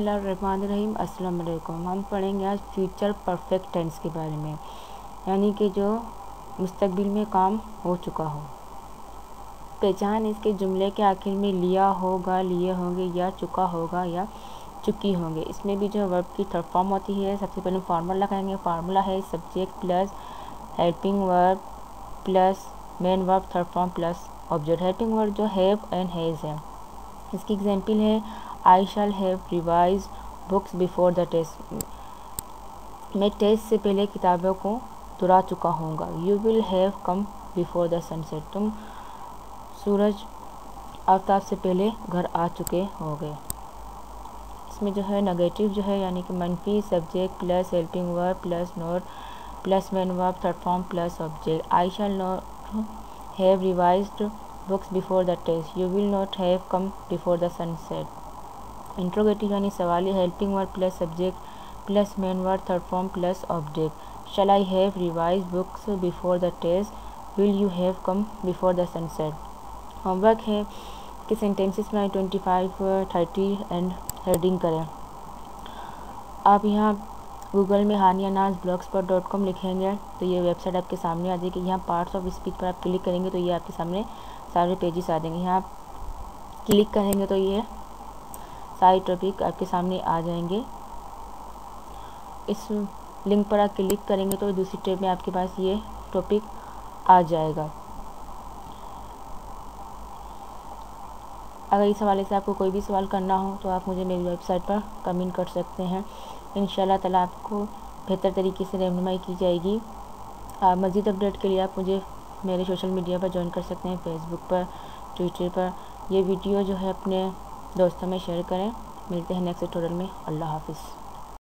रहीम, अस्सलाम हम पढ़ेंगे आज फ्यूचर परफेक्ट टेंस के बारे में, यानी कि जो मुस्तबिल में काम हो चुका हो। पहचान इसके जुमले के आखिर में लिया होगा, लिए होंगे, या चुका होगा, या चुकी होंगे। इसमें भी जो वर्ब की थर्ड फॉर्म होती है, सबसे पहले फार्मूला लगाएँगे। फार्मूला है subject plus helping verb plus main verb, third form plus object. Helping verb जो हैव एंड हैज़ है। इसकी एग्जांपल है I shall have revise books before the test मैं टेस्ट से पहले किताबों को दुरा चुका हूँगा you will have come before the sunset तुम सूरज आफ्ताब से पहले घर आ चुके होगे। इसमें जो है नेगेटिव जो है, यानी कि मनफी subject plus helping verb plus not plus main verb third form plus object I shall not have revised books before the test you will not have come before the sunset interrogative यानी सवाली helping word plus subject plus main word third form plus object shall I have revise books before the test will you have come before the sunset homework है कि sentences में twenty five thirty and heading करें। आप यहाँ Google में हानिया नाज blog spot dot com लिखेंगे तो ये वेबसाइट आपके सामने आ जाएगी। यहाँ पार्ट्स ऑफ़ स्पीच पर आप क्लिक करेंगे तो ये आपके सामने सारे पेजेस आ जाएँगे। यहाँ क्लिक करेंगे तो ये सारे टॉपिक आपके सामने आ जाएँगे। इस लिंक पर आप क्लिक करेंगे तो दूसरी टेप में आपके पास ये टॉपिक आ जाएगा। अगर इस हवाले से आपको कोई भी सवाल करना हो तो आप मुझे मेरी वेबसाइट पर कमेंट कर सकते हैं। इन ताला आपको बेहतर तरीके से रहनुमाई की जाएगी। आप मज़ीद अपडेट के लिए आप मुझे मेरे सोशल मीडिया पर ज्वाइन कर सकते हैं फेसबुक पर ट्विटर पर। यह वीडियो जो है अपने दोस्तों में शेयर करें। मिलते हैं नेक्स्ट ट्यूटोरियल में। अल्लाह हाफिज़।